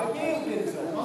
Aqui, Felizão.